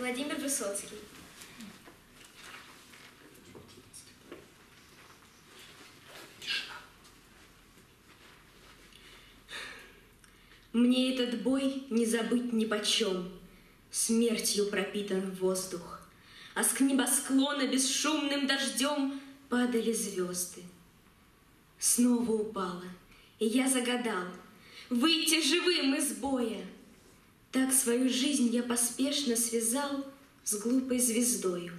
Владимир Высоцкий. Мне этот бой не забыть ни почем. Смертью пропитан воздух, А с небосклона бесшумным дождем Падали звезды. Снова упала, и я загадал Выйти живым из боя. Так свою жизнь я поспешно связал С глупой звездою.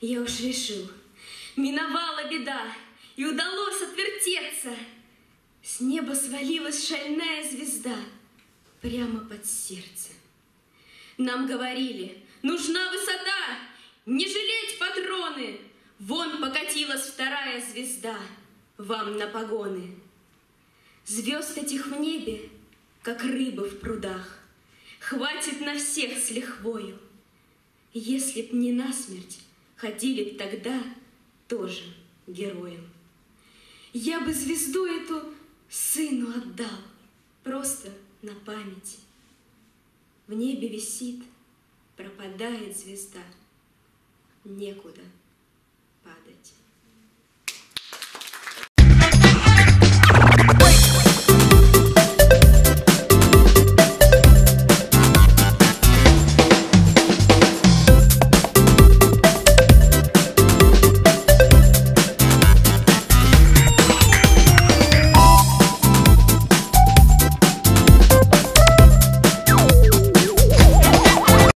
Я уж решил, миновала беда, И удалось отвертеться — с неба свалилась шальная звезда прямо под сердце. Нам говорили, нужна высота, не жалеть патроны. Вон покатилась вторая звезда вам на погоны. Звезд этих в небе, как рыбы в прудах, Хватит на всех с лихвою. Если б не насмерть, ходили б тогда тоже героем. Я бы звезду эту сыну отдал, просто на память. В небе висит, пропадает звезда, некуда падать.